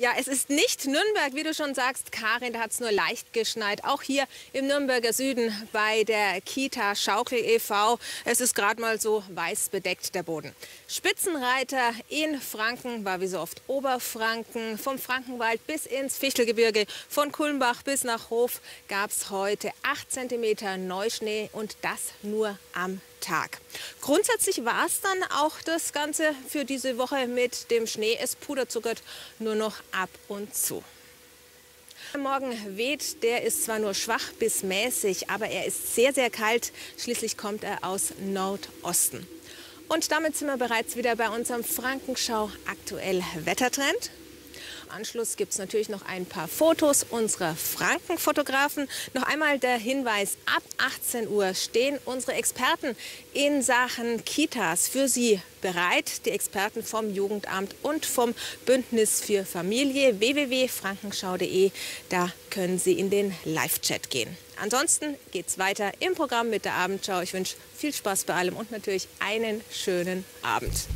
Ja, es ist nicht Nürnberg, wie du schon sagst, Karin, da hat es nur leicht geschneit. Auch hier im Nürnberger Süden bei der Kita Schaukel e.V. Es ist gerade mal so weiß bedeckt der Boden. Spitzenreiter in Franken war wie so oft Oberfranken. Vom Frankenwald bis ins Fichtelgebirge, von Kulmbach bis nach Hof gab es heute 8 cm Neuschnee und das nur am Tag. Grundsätzlich war es dann auch das Ganze für diese Woche mit dem Schnee. Es puderzuckert nur noch ab und zu. Morgen weht, der ist zwar nur schwach bis mäßig, aber er ist sehr, sehr kalt. Schließlich kommt er aus Nordosten. Und damit sind wir bereits wieder bei unserem Frankenschau aktuell Wettertrend. Anschluss gibt es natürlich noch ein paar Fotos unserer Frankenfotografen. Noch einmal der Hinweis, ab 18 Uhr stehen unsere Experten in Sachen Kitas für Sie bereit. Die Experten vom Jugendamt und vom Bündnis für Familie www.frankenschau.de. Da können Sie in den Live-Chat gehen. Ansonsten geht es weiter im Programm mit der Abendschau. Ich wünsche viel Spaß bei allem und natürlich einen schönen Abend.